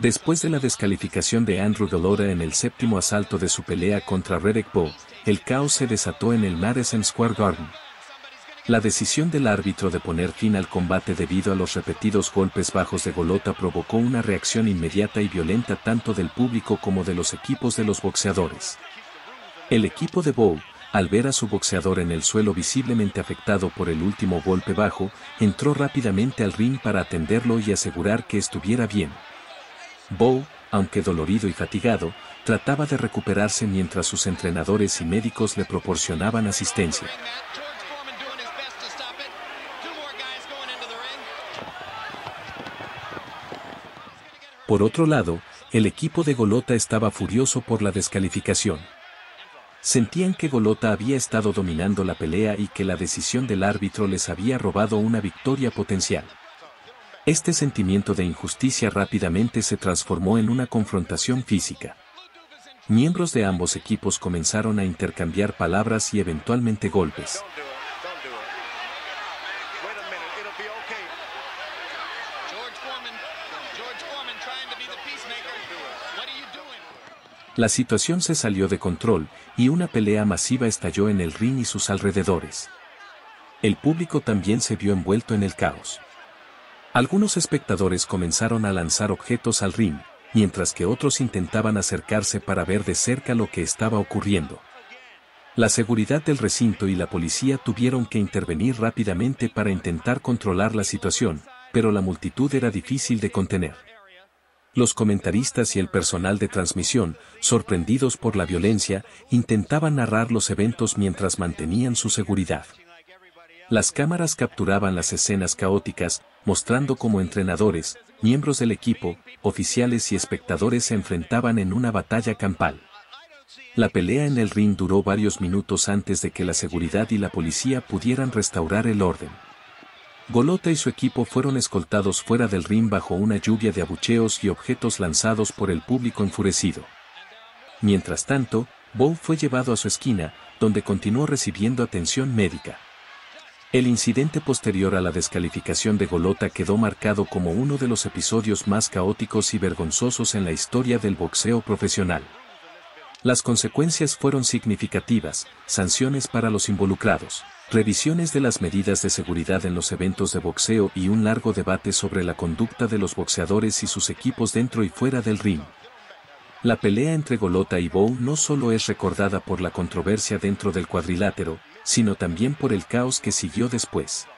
Después de la descalificación de Andrew Golota en el séptimo asalto de su pelea contra Reddick Bow, el caos se desató en el Madison Square Garden. La decisión del árbitro de poner fin al combate debido a los repetidos golpes bajos de Golota provocó una reacción inmediata y violenta tanto del público como de los equipos de los boxeadores. El equipo de Bow, al ver a su boxeador en el suelo visiblemente afectado por el último golpe bajo, entró rápidamente al ring para atenderlo y asegurar que estuviera bien. Bow, aunque dolorido y fatigado, trataba de recuperarse mientras sus entrenadores y médicos le proporcionaban asistencia. Por otro lado, el equipo de Golota estaba furioso por la descalificación. Sentían que Golota había estado dominando la pelea y que la decisión del árbitro les había robado una victoria potencial. Este sentimiento de injusticia rápidamente se transformó en una confrontación física. Miembros de ambos equipos comenzaron a intercambiar palabras y eventualmente golpes. La situación se salió de control y una pelea masiva estalló en el ring y sus alrededores. El público también se vio envuelto en el caos. Algunos espectadores comenzaron a lanzar objetos al ring, mientras que otros intentaban acercarse para ver de cerca lo que estaba ocurriendo. La seguridad del recinto y la policía tuvieron que intervenir rápidamente para intentar controlar la situación, pero la multitud era difícil de contener. Los comentaristas y el personal de transmisión, sorprendidos por la violencia, intentaban narrar los eventos mientras mantenían su seguridad. Las cámaras capturaban las escenas caóticas, mostrando cómo entrenadores, miembros del equipo, oficiales y espectadores se enfrentaban en una batalla campal. La pelea en el ring duró varios minutos antes de que la seguridad y la policía pudieran restaurar el orden. Golota y su equipo fueron escoltados fuera del ring bajo una lluvia de abucheos y objetos lanzados por el público enfurecido. Mientras tanto, Bow fue llevado a su esquina, donde continuó recibiendo atención médica. El incidente posterior a la descalificación de Golota quedó marcado como uno de los episodios más caóticos y vergonzosos en la historia del boxeo profesional. Las consecuencias fueron significativas, sanciones para los involucrados, revisiones de las medidas de seguridad en los eventos de boxeo y un largo debate sobre la conducta de los boxeadores y sus equipos dentro y fuera del ring. La pelea entre Golota y Bow no solo es recordada por la controversia dentro del cuadrilátero, sino también por el caos que siguió después.